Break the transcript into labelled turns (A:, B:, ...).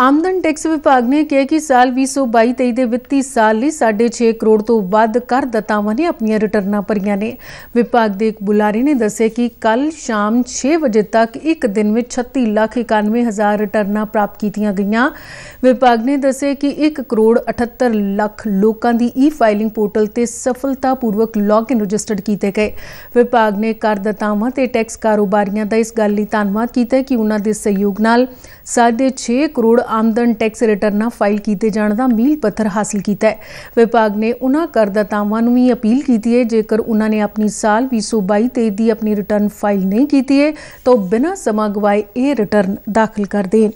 A: ਆਮਦਨ ਟੈਕਸ ਵਿਭਾਗ ਨੇ ਕਿਹਾ ਕਿ ਸਾਲ 2022-23 ਦੇ ਵਿੱਤੀ ਸਾਲ ਲਈ 6.5 ਕਰੋੜ ਤੋਂ ਵੱਧ ਕਰਦਾਤਾਵਾਂ ਨੇ, ਆਪਣੀਆਂ ਰਿਟਰਨਾਂ ਭਰੀਆਂ ਨੇ। ਵਿਭਾਗ ਦੇ ਇੱਕ ਬੁਲਾਰੇ ਨੇ ਦੱਸਿਆ ਕਿ ਕੱਲ ਸ਼ਾਮ 6 ਵਜੇ ਤੱਕ ਇੱਕ ਦਿਨ ਵਿੱਚ 36 ਲੱਖ 91 ਹਜ਼ਾਰ ਰਿਟਰਨਾਂ ਪ੍ਰਾਪਤ ਕੀਤੀਆਂ ਗਈਆਂ। ਵਿਭਾਗ ਨੇ ਦੱਸਿਆ ਕਿ 1 ਕਰੋੜ 78 ਲੱਖ ਲੋਕਾਂ ਦੀ ਈ ਫਾਈਲਿੰਗ ਪੋਰਟਲ ਤੇ ਸਫਲਤਾਪੂਰਵਕ ਲੌਗਇਨ ਰਜਿਸਟਰਡ ਕੀਤੇ ਗਏ। ਵਿਭਾਗ ਨੇ ਕਰਦਾਤਾਵਾਂ ਤੇ ਟੈਕਸ ਕਾਰੋਬਾਰੀਆਂ ਦਾ ਇਸ ਗੱਲ ਲਈ ਧੰਨਵਾਦ ਕੀਤਾ ਕਿ ਉਹਨਾਂ ਦੇ ਸਹਿਯੋਗ ਨਾਲ 6.5 ਕਰੋੜ ਆਮਦਨ ਟੈਕਸ ਰਿਟਰਨਾਂ ਫਾਈਲ ਕੀਤੇ ਜਾਣ ਦਾ ਮੀਲ ਪੱਥਰ ਹਾਸਲ ਕੀਤਾ ਹੈ। ਵਿਭਾਗ ਨੇ ਉਹਨਾਂ ਕਰਦਾਤਾਵਾਂ ਨੂੰ ਵੀ ਅਪੀਲ ਕੀਤੀ ਹੈ, ਜੇਕਰ ਉਹਨਾਂ ਨੇ ਆਪਣੀ ਸਾਲ 2022-23 ਦੀ ਆਪਣੀ ਰਿਟਰਨ ਫਾਈਲ ਨਹੀਂ ਕੀਤੀ ਹੈ, ਤਾਂ ਬਿਨਾਂ ਸਮਾਂ ਗਵਾਏ ਇਹ ਰਿਟਰਨ ਦਾਖਲ ਕਰ ਦੇਣ।